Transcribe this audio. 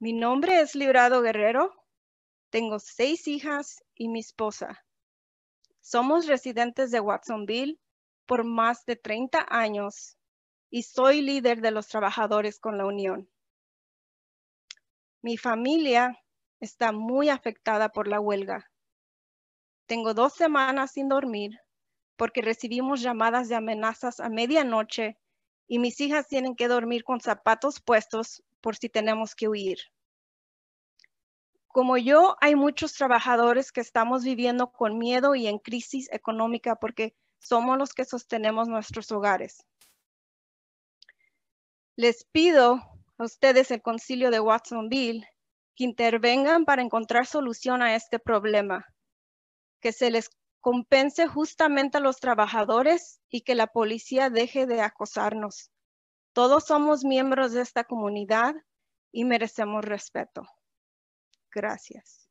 Mi nombre es Librado Guerrero. Tengo seis hijas y mi esposa. Somos residentes de Watsonville por más de 30 años y soy líder de los trabajadores con la Unión. Mi familia está muy afectada por la huelga. Tengo dos semanas sin dormir porque recibimos llamadas de amenazas a medianoche y mis hijas tienen que dormir con zapatos puestos por si tenemos que huir. Como yo, hay muchos trabajadores que estamos viviendo con miedo y en crisis económica porque somos los que sostenemos nuestros hogares. Les pido a ustedes, el concilio de Watsonville, que intervengan para encontrar solución a este problema, que se les compense justamente a los trabajadores y que la policía deje de acosarnos. Todos somos miembros de esta comunidad y merecemos respeto. Gracias.